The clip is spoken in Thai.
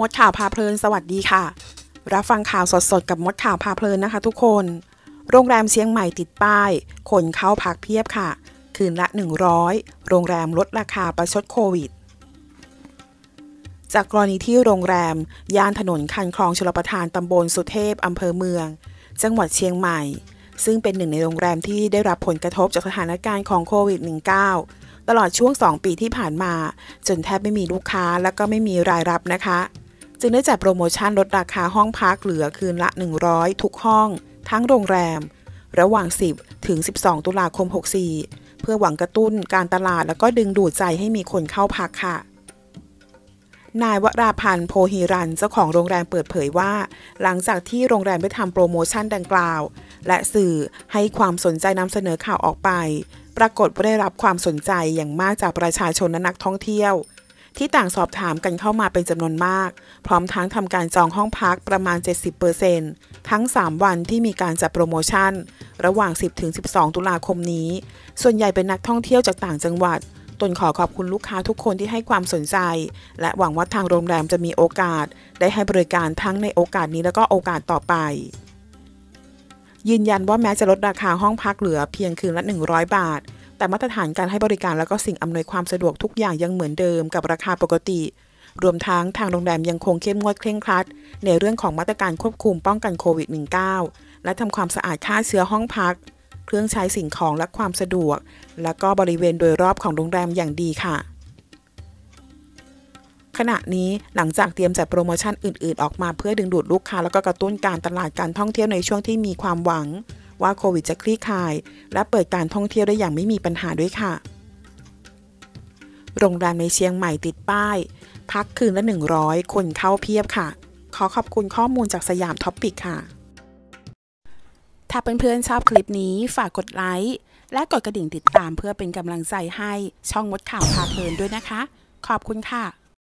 มดข่าวพาเพลินสวัสดีค่ะ รับฟังข่าวสดๆ กับมดข่าวพาเพลินนะคะทุกคน โรงแรมเชียงใหม่ติดป้าย คนเข้าพักเพียบค่ะ คืนละ 100 โรงแรมลดราคาประชดโควิด จากกรณีที่โรงแรม ย่านถนนคันคลองชลประทานตำบลสุเทพอำเภอเมือง จังหวัดเชียงใหม่ ซึ่งเป็นหนึ่งในโรงแรมที่ได้รับผลกระทบจากสถานการณ์ของโควิด -19 ตลอดช่วง 2 ปีที่ผ่านมา จนแทบไม่มีลูกค้าและก็ไม่มีรายรับนะคะ จึงได้จัดโปรโมชั่นลดราคาห้องพักเหลือคืนละ 100 ทุกห้อง ทั้งโรงแรม ระหว่าง 10 ถึง 12 ตุลาคม 64 เพื่อหวังกระตุ้นการตลาดแล้วก็ดึงดูดใจให้มีคนเข้าพักค่ะนายวราพันธ์โพฮีรันเจ้าของโรงแรมเปิดเผยว่า หลังจากที่โรงแรมได้ทำโปรโมชั่นดังกล่าว และสื่อให้ความสนใจนำเสนอข่าวออกไป ปรากฏว่าได้รับความสนใจอย่างมากจากประชาชนและนักท่องเที่ยว ที่ต่างสอบถามกันเข้ามาเป็นจำนวนมาก พร้อมทั้งทำการจองห้องพักประมาณ 70%ทั้ง 3 วันที่มีการจัดโปรโมชั่น ระหว่าง 10-12 ตุลาคมนี้ ส่วนใหญ่เป็นนักท่องเที่ยวจากต่างจังหวัดตนขอขอบคุณลูกค้าทุกคนที่ให้ความสนใจ และหวังว่าทางโรงแรมจะมีโอกาส ได้ให้บริการทั้งในโอกาสนี้แล้วก็โอกาสต่อไป ยืนยันว่าแม้จะลดราคาห้องพักเหลือเพียงคืนละ 100 บาท แต่มาตรฐานการให้บริการและก็สิ่งอำนวยความสะดวกทุกอย่างยังเหมือนเดิมกับราคาปกติ รวมทั้งทางโรงแรมยังคงเข้มงวดเคร่งครัด ในเรื่องของมาตรการควบคุมป้องกันโควิด -19 และทำความสะอาดฆ่าเชื้อห้องพัก เครื่องใช้สิ่งของและความสะดวก และก็บริเวณโดยรอบของโรงแรมอย่างดีค่ะขณะนี้หลังจากเตรียมจัดโปรโมชั่นอื่น ๆ ออกมาเพื่อดึงดูดลูกค้าแล้วก็กระตุ้นการตลาดการท่องเที่ยวในช่วงที่มีความหวัง ว่าโควิดจะคลี่คลาย และเปิดการท่องเที่ยวได้อย่างไม่มีปัญหาด้วยค่ะ โรงแรมในเชียงใหม่ติดป้าย พักคืนละ 100 คนเข้าเพียบค่ะ ขอขอบคุณข้อมูลจากสยามท็อปปิกค่ะ ถ้าเพื่อนๆชอบคลิปนี้ฝากกดไลค์และกดกระดิ่งติดตามเพื่อเป็นกำลังใจให้ช่องมดข่าวพาเพลินด้วยนะคะ ขอบคุณค่ะ